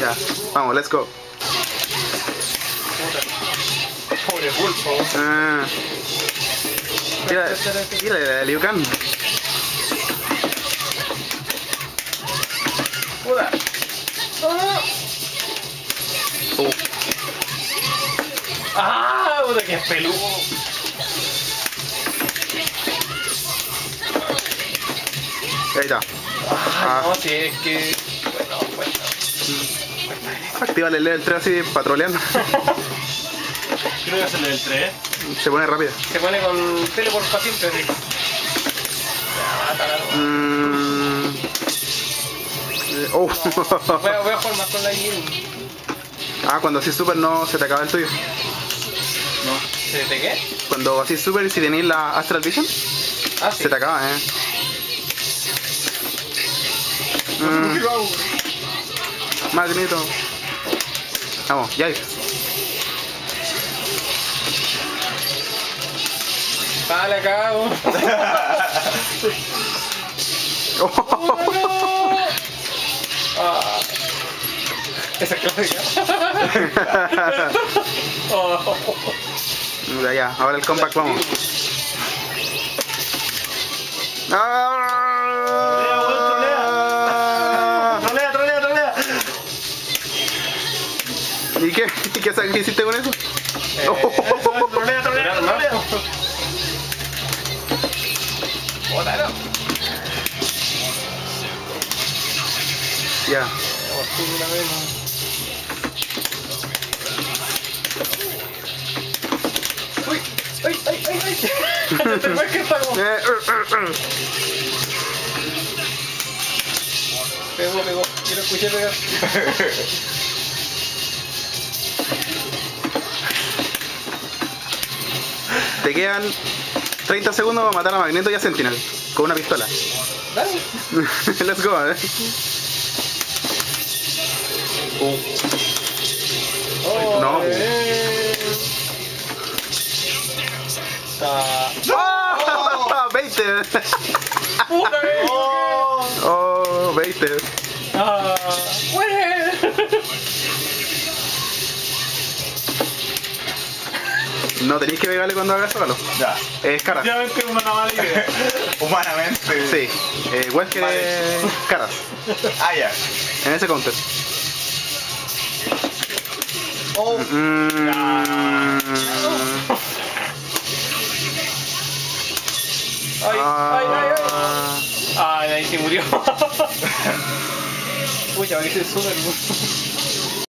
Ya, vamos, let's go. Pobre pulpo. Ah. Tira, tira de Liu Kang. Puta. Uh, Ah, puta que es peludo. ahí está. Ah, no, sí, es que. Bueno, bueno. Activa el level 3 así patroleando. Creo que es el del 3. Se pone rápido. Se pone con teleport siempre, así. Mm. Eh, Oh. Voy a, voy a jugar más con la Yin. ah, cuando así super no se te acaba el tuyo. ¿Se te qué? Cuando así super si tenéis la Astral Vision, Ah, sí. se te acaba, eh. Mm, Magneto. Vamos, ya. Dale, cago. Ah. Esa es clásica. Oh. ya, ya, ahora el comeback vamos. Ah. ¿Y qué? ¿Y qué, qué hiciste con eso? Eh, Trolea, trolea, ¿no? trolea. Bótalo. Ya. Uy, ay, ay, ay, ay. Te fue que está como- Te quedan 30 segundos para matar a Magneto y a Sentinel con una pistola. Dale. Let's go, eh. Oh, No. eh. ¡Oh! 20. ¡Puta, eh! Oh, 20. Ah, No tenéis que pegarle cuando hagas solo. Ya. Es cara. Efectivamente es una mala idea. Humanamente. Sí. Eh, igual que Vale. caras. Ah, ya. En ese counter. Oh. Mm. Ay, ay, ay, ay. Ah. Ay, ahí se murió. Uy, ya que se súper.